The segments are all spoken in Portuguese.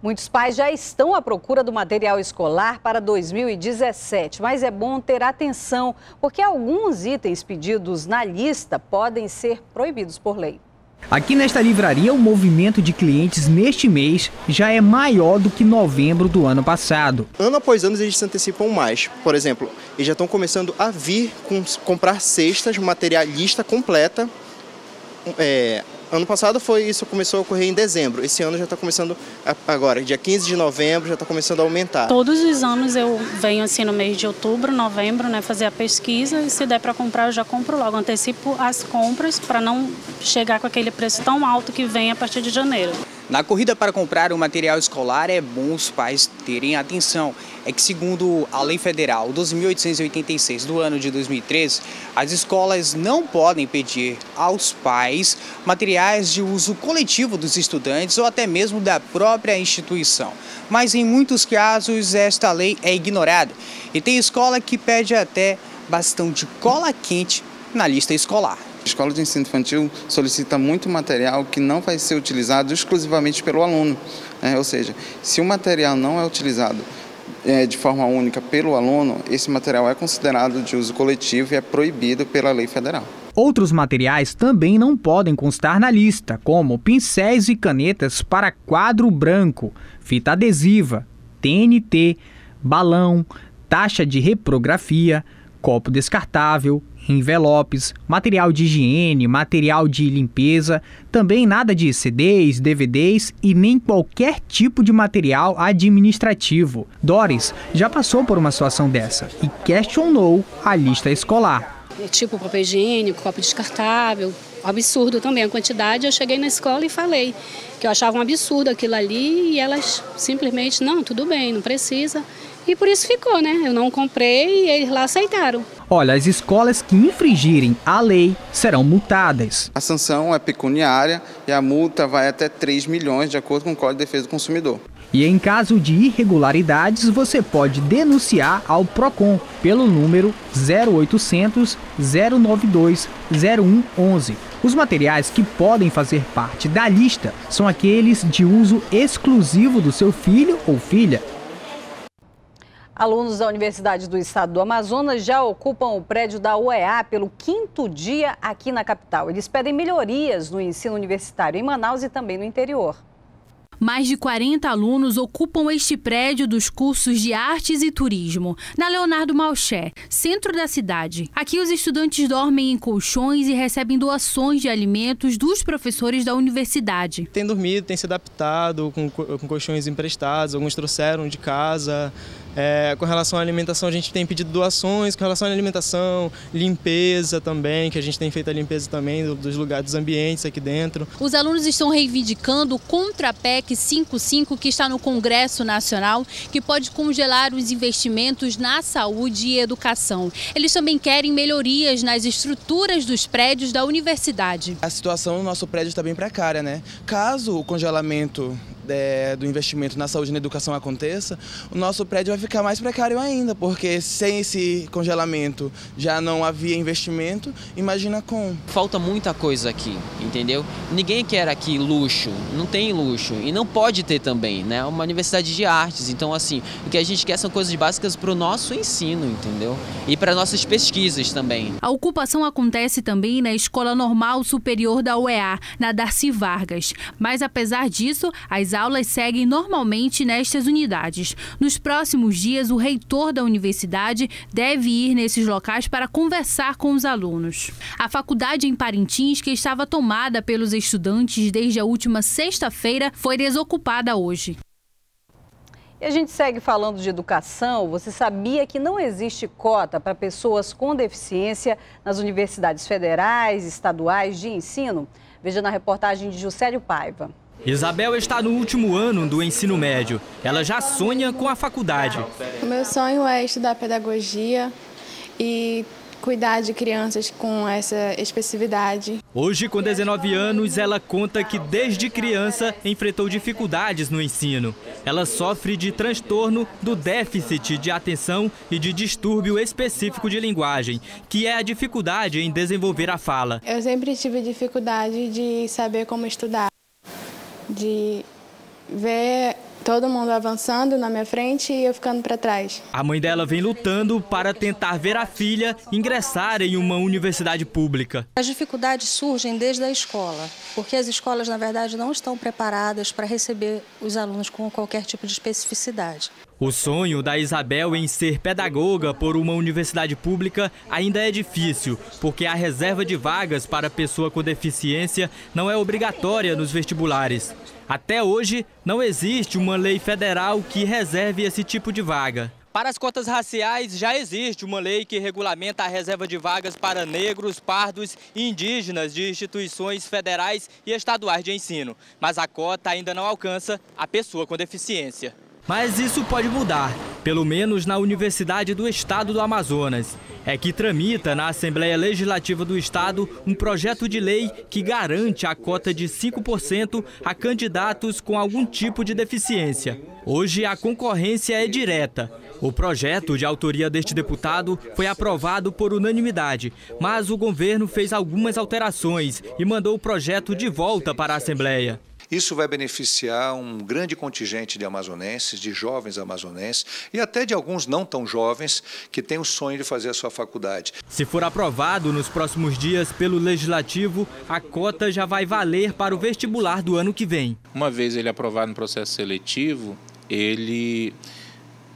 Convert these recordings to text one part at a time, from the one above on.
Muitos pais já estão à procura do material escolar para 2017, mas é bom ter atenção, porque alguns itens pedidos na lista podem ser proibidos por lei. Aqui nesta livraria, o movimento de clientes neste mês já é maior do que novembro do ano passado. Ano após ano, eles se antecipam mais. Por exemplo, eles já estão começando a vir com, comprar cestas, materialista completa, é, Ano passado foi isso começou a ocorrer em dezembro. Esse ano já está começando agora, dia 15 de novembro, já está começando a aumentar. Todos os anos eu venho assim no mês de outubro, novembro, né, fazer a pesquisa e se der para comprar eu já compro logo, antecipo as compras para não chegar com aquele preço tão alto que vem a partir de janeiro. Na corrida para comprar o material escolar é bom os pais terem atenção. É que segundo a Lei Federal 12.886 do ano de 2013, as escolas não podem pedir aos pais materiais de uso coletivo dos estudantes ou até mesmo da própria instituição. Mas em muitos casos esta lei é ignorada e tem escola que pede até bastão de cola quente na lista escolar. Escola de ensino infantil solicita muito material que não vai ser utilizado exclusivamente pelo aluno. Né? Ou seja, se o material não é utilizado é, de forma única pelo aluno, esse material é considerado de uso coletivo e é proibido pela lei federal. Outros materiais também não podem constar na lista, como pincéis e canetas para quadro branco, fita adesiva, TNT, balão, taxa de reprografia, copo descartável, envelopes, material de higiene, material de limpeza, também nada de CDs, DVDs e nem qualquer tipo de material administrativo. Doris já passou por uma situação dessa e questionou a lista escolar. Tipo papel higiênico, copo descartável, absurdo também a quantidade. Eu cheguei na escola e falei que eu achava um absurdo aquilo ali e elas simplesmente, não, tudo bem, não precisa. E por isso ficou, né? Eu não comprei e eles lá aceitaram. Olha, as escolas que infringirem a lei serão multadas. A sanção é pecuniária e a multa vai até 3 milhões, de acordo com o Código de Defesa do Consumidor. E em caso de irregularidades, você pode denunciar ao PROCON pelo número 0800 092 0111. Os materiais que podem fazer parte da lista são aqueles de uso exclusivo do seu filho ou filha Alunos da Universidade do Estado do Amazonas já ocupam o prédio da UEA pelo quinto dia aqui na capital. Eles pedem melhorias no ensino universitário em Manaus e também no interior. Mais de 40 alunos ocupam este prédio dos cursos de Artes e Turismo, na Leonardo Malché, centro da cidade. Aqui os estudantes dormem em colchões e recebem doações de alimentos dos professores da universidade. Tem dormido, tem se adaptado com, com colchões emprestados, alguns trouxeram de casa. É, com relação à alimentação, a gente tem pedido doações, com relação à alimentação, limpeza também, que a gente tem feito a limpeza também dos lugares, dos ambientes aqui dentro. Os alunos estão reivindicando contra a PEC 55, que está no Congresso Nacional, que pode congelar os investimentos na saúde e educação. Eles também querem melhorias nas estruturas dos prédios da universidade. A situação no nosso prédio está bem precária, né? Caso o congelamento é, do investimento na saúde e na educação aconteça, o nosso prédio vai ficar mais precário ainda, porque sem esse congelamento já não havia investimento, imagina com. Falta muita coisa aqui, entendeu? Ninguém quer aqui luxo, não tem luxo e não pode ter também, né? Uma universidade de artes, então assim, o que a gente quer são coisas básicas para o nosso ensino, entendeu? E para nossas pesquisas também. A ocupação acontece também na Escola Normal Superior da UEA, na Darcy Vargas, mas apesar disso, as aulas seguem normalmente nestas unidades. Nos próximos dias, o reitor da universidade deve ir nesses locais para conversar com os alunos. A faculdade em Parintins, que estava tomada pelos estudantes desde a última sexta-feira, foi desocupada hoje. E a gente segue falando de educação. Você sabia que não existe cota para pessoas com deficiência nas universidades federais, estaduais de ensino? Veja na reportagem de Juscelio Paiva. Isabel está no último ano do ensino médio. Ela já sonha com a faculdade. O meu sonho é estudar pedagogia e cuidar de crianças com essa especificidade. Hoje, com 19 anos, ela conta que desde criança enfrentou dificuldades no ensino. Ela sofre de transtorno do déficit de atenção e de distúrbio específico de linguagem, que é a dificuldade em desenvolver a fala. Eu sempre tive dificuldade de saber como estudar de ver Todo mundo avançando na minha frente e eu ficando para trás. A mãe dela vem lutando para tentar ver a filha ingressar em uma universidade pública. As dificuldades surgem desde a escola, porque as escolas, na verdade, não estão preparadas para receber os alunos com qualquer tipo de especificidade. O sonho da Isabel em ser pedagoga por uma universidade pública ainda é difícil, porque a reserva de vagas para pessoa com deficiência não é obrigatória nos vestibulares. Até hoje, não existe uma lei federal que reserve esse tipo de vaga. Para as cotas raciais, já existe uma lei que regulamenta a reserva de vagas para negros, pardos e indígenas de instituições federais e estaduais de ensino. Mas a cota ainda não alcança a pessoa com deficiência. Mas isso pode mudar, pelo menos na Universidade do Estado do Amazonas. É que tramita na Assembleia Legislativa do Estado um projeto de lei que garante a cota de 5% a candidatos com algum tipo de deficiência. Hoje a concorrência é direta. O projeto, de autoria deste deputado, foi aprovado por unanimidade, mas o governo fez algumas alterações e mandou o projeto de volta para a Assembleia. Isso vai beneficiar um grande contingente de amazonenses, de jovens amazonenses e até de alguns não tão jovens que têm o sonho de fazer a sua faculdade. Se for aprovado nos próximos dias pelo Legislativo, a cota já vai valer para o vestibular do ano que vem. Uma vez ele aprovado no processo seletivo, ele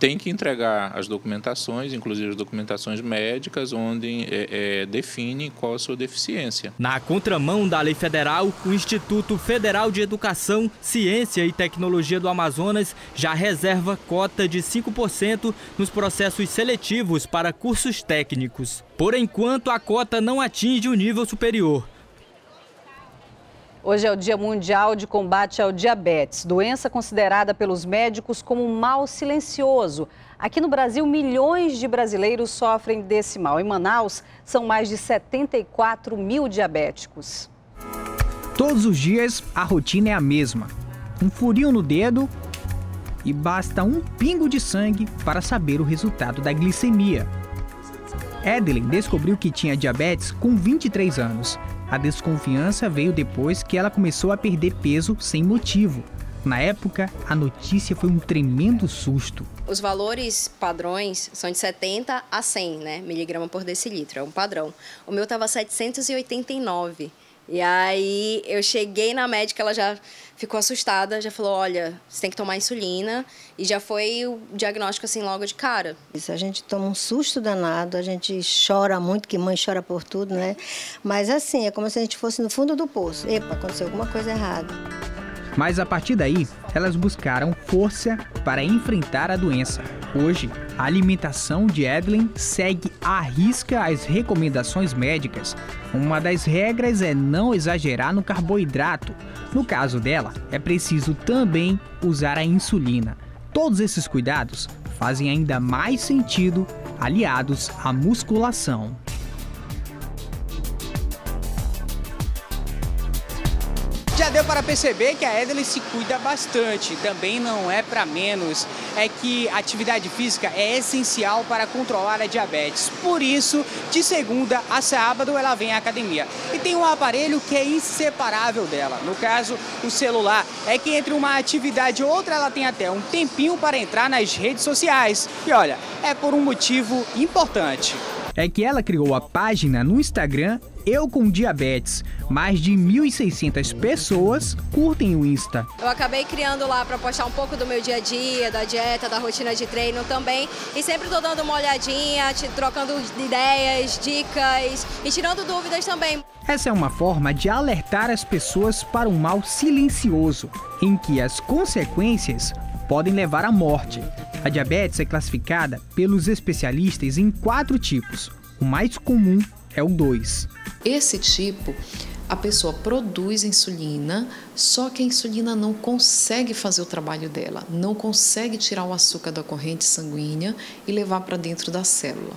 tem que entregar as documentações, inclusive as documentações médicas, onde é, é, define qual a sua deficiência. Na contramão da lei federal, o Instituto Federal de Educação, Ciência e Tecnologia do Amazonas já reserva cota de 5% nos processos seletivos para cursos técnicos. Por enquanto, a cota não atinge o nível superior. Hoje é o Dia Mundial de Combate ao Diabetes, doença considerada pelos médicos como um mal silencioso. Aqui no Brasil, milhões de brasileiros sofrem desse mal. Em Manaus, são mais de 74 mil diabéticos. Todos os dias, a rotina é a mesma. Um furinho no dedo e basta um pingo de sangue para saber o resultado da glicemia. Edelyn descobriu que tinha diabetes com 23 anos. A desconfiança veio depois que ela começou a perder peso sem motivo. Na época, a notícia foi um tremendo susto. Os valores padrões são de 70 a 100 né, miligrama por decilitro, é um padrão. O meu estava 789. E aí eu cheguei na médica, ela já ficou assustada, já falou: olha, você tem que tomar insulina. E já foi o diagnóstico assim logo de cara. Isso, a gente toma um susto danado, a gente chora muito, que mãe chora por tudo, né? Mas assim, é como se a gente fosse no fundo do poço. Epa, aconteceu alguma coisa errada. Mas a partir daí, elas buscaram força para enfrentar a doença. Hoje, a alimentação de Evelyn segue à risca as recomendações médicas. Uma das regras é não exagerar no carboidrato. No caso dela, é preciso também usar a insulina. Todos esses cuidados fazem ainda mais sentido aliados à musculação. Já deu para perceber que a Edley se cuida bastante, também não é para menos. É que atividade física é essencial para controlar a diabetes. Por isso, de segunda a sábado, ela vem à academia. E tem um aparelho que é inseparável dela. No caso, o celular. É que entre uma atividade e outra, ela tem até um tempinho para entrar nas redes sociais. E olha, é por um motivo importante é que ela criou a página no Instagram Eu com Diabetes. Mais de 1.600 pessoas curtem o Insta. Eu acabei criando lá para postar um pouco do meu dia a dia, da dieta, da rotina de treino também. E sempre estou dando uma olhadinha, trocando ideias, dicas e tirando dúvidas também. Essa é uma forma de alertar as pessoas para um mal silencioso, em que as consequências podem levar à morte. A diabetes é classificada pelos especialistas em quatro tipos. O mais comum é o 2. Esse tipo, a pessoa produz insulina, só que a insulina não consegue fazer o trabalho dela, não consegue tirar o açúcar da corrente sanguínea e levar para dentro da célula.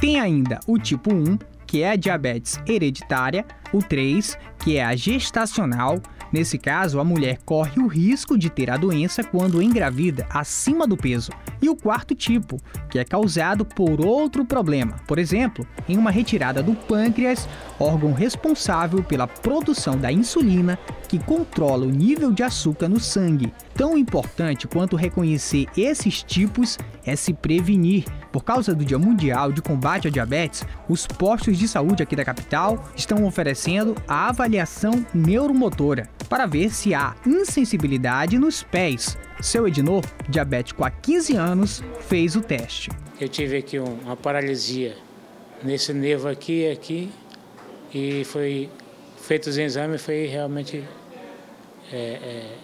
Tem ainda o tipo 1, que é a diabetes hereditária, o 3, que é a gestacional, Nesse caso, a mulher corre o risco de ter a doença quando engravida acima do peso E o quarto tipo, que é causado por outro problema, por exemplo, em uma retirada do pâncreas, órgão responsável pela produção da insulina que controla o nível de açúcar no sangue. Tão importante quanto reconhecer esses tipos é se prevenir. Por causa do Dia Mundial de Combate à Diabetes, os postos de saúde aqui da capital estão oferecendo a avaliação neuromotora para ver se há insensibilidade nos pés. Seu Ednor, diabético há 15 anos, fez o teste. Eu tive aqui uma paralisia nesse nervo aqui e aqui e foi feito os exames foi realmente é, é,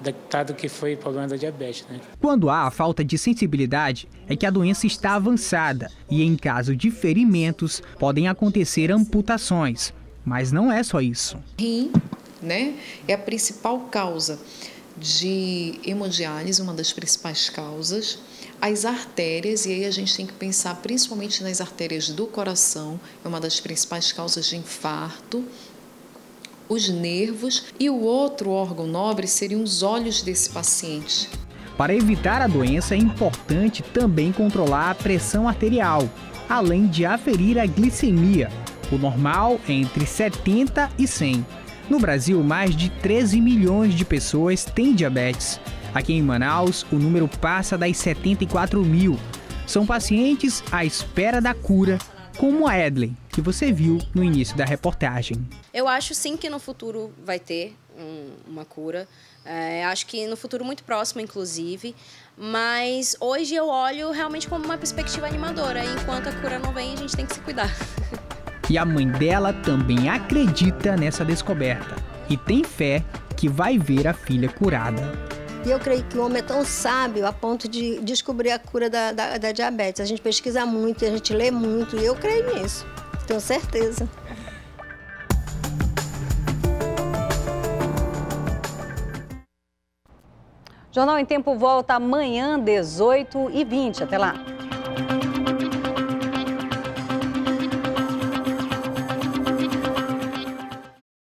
detectado que foi problema da diabetes. Né? Quando há a falta de sensibilidade, é que a doença está avançada e, em caso de ferimentos, podem acontecer amputações. Mas não é só isso. Rim, né, é a principal causa de hemodiálise, uma das principais causas. As artérias, e aí a gente tem que pensar principalmente nas artérias do coração, é uma das principais causas de infarto, os nervos e o outro órgão nobre seriam os olhos desse paciente. Para evitar a doença, é importante também controlar a pressão arterial, além de aferir a glicemia. O normal é entre 70 e 100. No Brasil, mais de 13 milhões de pessoas têm diabetes. Aqui em Manaus, o número passa das 74 mil. São pacientes à espera da cura como a Edley, que você viu no início da reportagem. Eu acho sim que no futuro vai ter um, uma cura. É, acho que no futuro muito próximo, inclusive. Mas hoje eu olho realmente como uma perspectiva animadora. Enquanto a cura não vem, a gente tem que se cuidar. E a mãe dela também acredita nessa descoberta e tem fé que vai ver a filha curada. E eu creio que o homem é tão sábio a ponto de descobrir a cura da, da, da diabetes. A gente pesquisa muito, a gente lê muito, e eu creio nisso. Tenho certeza. Jornal em Tempo volta amanhã, 18 e 20. Até lá.